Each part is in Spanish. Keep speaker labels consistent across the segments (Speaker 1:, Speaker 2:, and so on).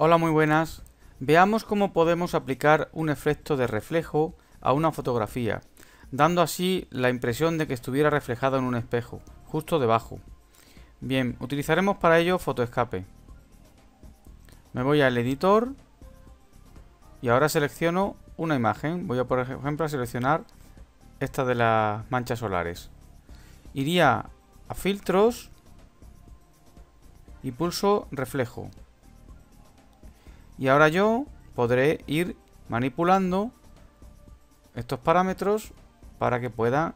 Speaker 1: Hola, muy buenas. Veamos cómo podemos aplicar un efecto de reflejo a una fotografía, dando así la impresión de que estuviera reflejado en un espejo, justo debajo. Bien, utilizaremos para ello Photoescape. Me voy al editor y ahora selecciono una imagen. Voy a, por ejemplo, a seleccionar esta de las manchas solares. Iría a filtros y pulso reflejo. Y ahora yo podré ir manipulando estos parámetros para que pueda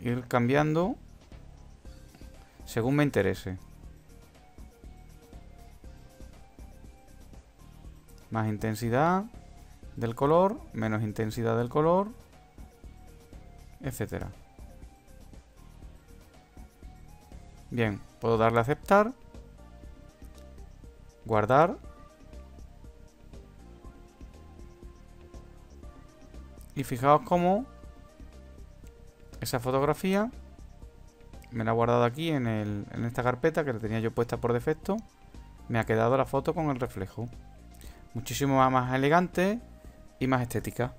Speaker 1: ir cambiando según me interese. Más intensidad del color, menos intensidad del color, etcétera. Bien, puedo darle a aceptar, guardar Y fijaos cómo esa fotografía me la he guardado aquí en, en esta carpeta que la tenía yo puesta por defecto. Me ha quedado la foto con el reflejo. Muchísimo más elegante y más estética.